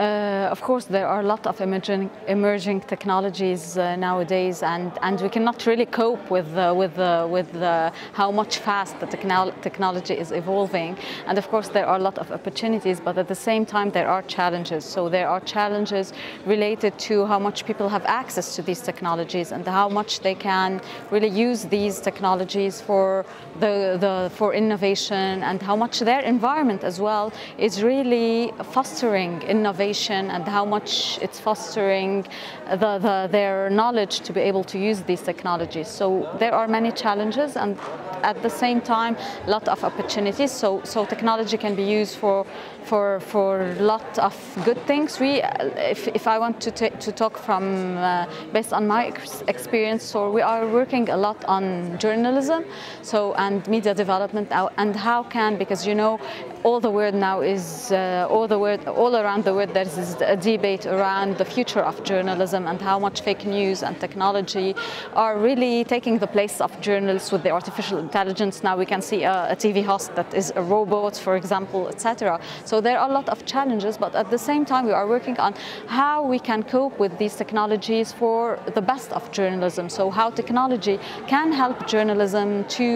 Uh, of course, there are a lot of emerging, emerging technologies uh, nowadays, and, and we cannot really cope with, uh, with, with how much fast the technolo technology is evolving. And of course, there are a lot of opportunities, but at the same time, there are challenges. So there are challenges related to how much people have access to these technologies and how much they can really use these technologies for the, the for innovation and how much their environment as well is really fostering innovation and how much it's fostering the, the, their knowledge to be able to use these technologies. So there are many challenges and at the same time a lot of opportunities. So, so technology can be used for for for a lot of good things. We, if, if I want to, to talk from uh, based on my ex experience, so we are working a lot on journalism, so and media development, and how can because you know all the world now is uh, all the world all around the world there is a debate around the future of journalism and how much fake news and technology are really taking the place of journalists with the artificial intelligence. Now we can see a, a TV host that is a robot, for example, etc. So there are a lot of challenges, but at the same time we are working on how we can cope with these technologies for the best of journalism. So how technology can help journalism to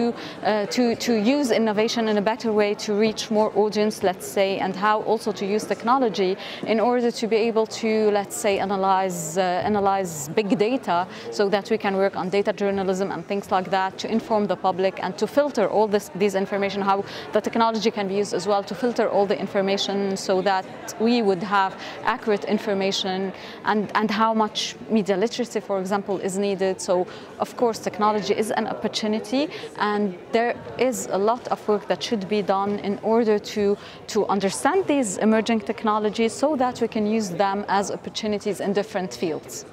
uh, to to use innovation in a better way to reach more audience, let's say, and how also to use technology in order to be able to, let's say, analyze, uh, analyze big data so that we can work on data journalism and things like that to inform the public and to filter all this, these information, how the technology can be used as well to filter all the information so that we would have accurate information and, and how much media literacy, for example, is needed. So, of course, technology is an opportunity and there is a lot of work that should be done in order to, to understand these emerging technologies so that we can use them as opportunities in different fields.